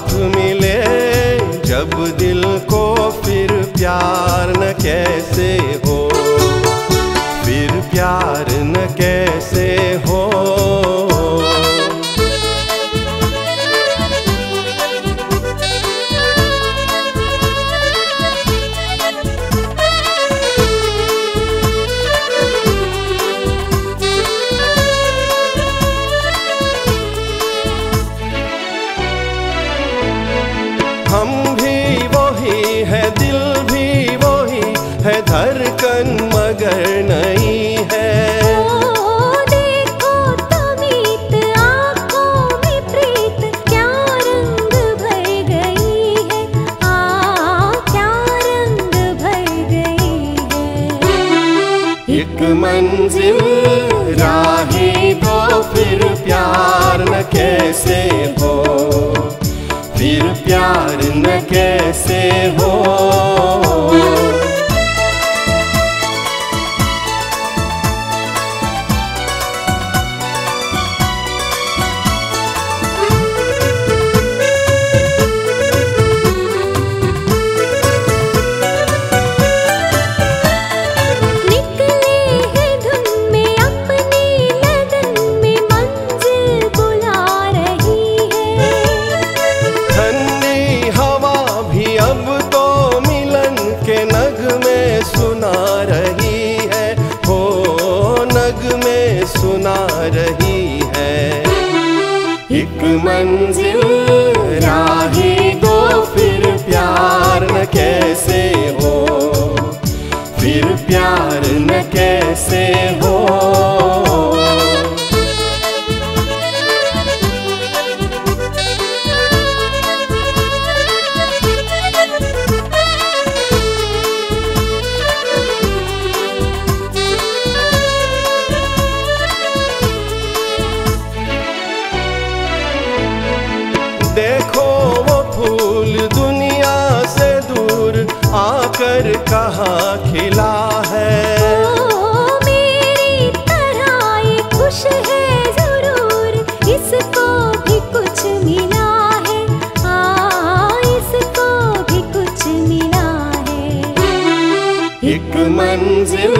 साथ मिले, जब दिल को फिर प्यार न कैसे हो? फिर प्यार न कैसे हो? रंग भर गई है? एक मंजिल राही तो फिर प्यार न कैसे हो? फिर प्यार न कैसे हो? एक मंजिल राही दो फिर प्यार न कैसे हो? फिर प्यार न कैसे आकर कहाँ खिला है। ओ मेरी तरह खुश है ज़रूर इसको भी कुछ मिला है। आ इसको भी कुछ मिला है। एक मंजिल